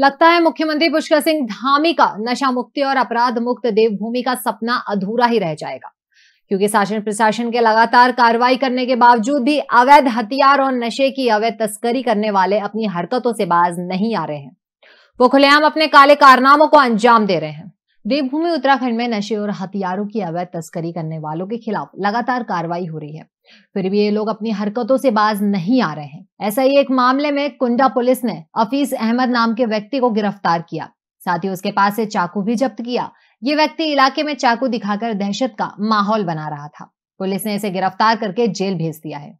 लगता है मुख्यमंत्री पुष्कर सिंह धामी का नशा मुक्ति और अपराध मुक्त देवभूमि का सपना अधूरा ही रह जाएगा। क्योंकि शासन प्रशासन के लगातार कार्रवाई करने के बावजूद भी अवैध हथियार और नशे की अवैध तस्करी करने वाले अपनी हरकतों से बाज नहीं आ रहे हैं। वो खुलेआम अपने काले कारनामों को अंजाम दे रहे हैं। देवभूमि उत्तराखंड में नशे और हथियारों की अवैध तस्करी करने वालों के खिलाफ लगातार कार्रवाई हो रही है। फिर भी ये लोग अपनी हरकतों से बाज नहीं आ रहे हैं। ऐसा ही एक मामले में कुंडा पुलिस ने हफीज अहमद नाम के व्यक्ति को गिरफ़्तार किया। साथ ही उसके पास से चाकू भी जब्त किया। ये व्यक्ति इलाके में चाकू दिखाकर दहशत का माहौल बना रहा था। पुलिस ने इसे गिरफ़्तार करके जेल भेज दिया है।